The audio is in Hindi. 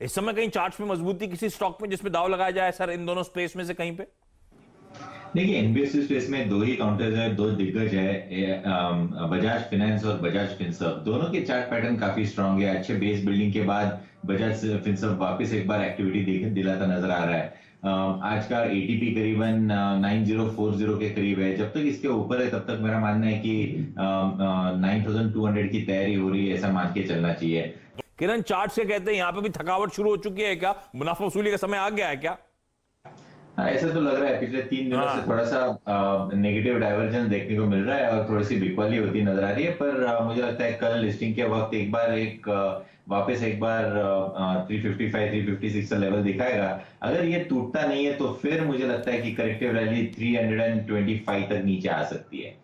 इस समय कहीं चार्ट में मजबूती किसी स्टॉक में जिसमें दाव लगाया जाए सर, इन दोनों स्पेस में से कहीं पे? देखिए एनबीएफसी स्पेस में दो ही काउंटर्स है, दो दिग्गज है बजाज फाइनेंस और बजाज फिनसर्व दोनों के चार्ट पैटर्न काफ़ी स्ट्रांग है। अच्छे बेस बिल्डिंग के बाद बजाज फिनसर्व वापस एक बार एक्टिविटी दिलाता नज़र आ रहा है। आज का एटीपी करीबन 9040 के करीब है। जब तक इसके ऊपर है, तब तक मेरा मानना है कि 9200 की तैयारी हो रही है, ऐसा मान के चलना चाहिए। किरण चार्ट से कहते हैं यहाँ पे भी थकावट शुरू हो चुकी है क्या? मुनाफा वसूली का समय आ गया है क्या? हाँ ऐसा तो लग रहा है पिछले तीन दिनों हाँ। से थोड़ा सा नेगेटिव डाइवर्जेंस देखने को मिल रहा है और थोड़ी सी बिकवाली होती नज़र आ रही है पर आ, मुझे लगता है कल लिस्टिंग के वक्त एक बार एक वापस एक बार three fifty five three fifty six का लेवल दिखाएगा। अगर ये टूटता नहीं है तो फिर मुझे लगता है कि corrective rally three hundred and twenty five तक नीचे आ सकती है।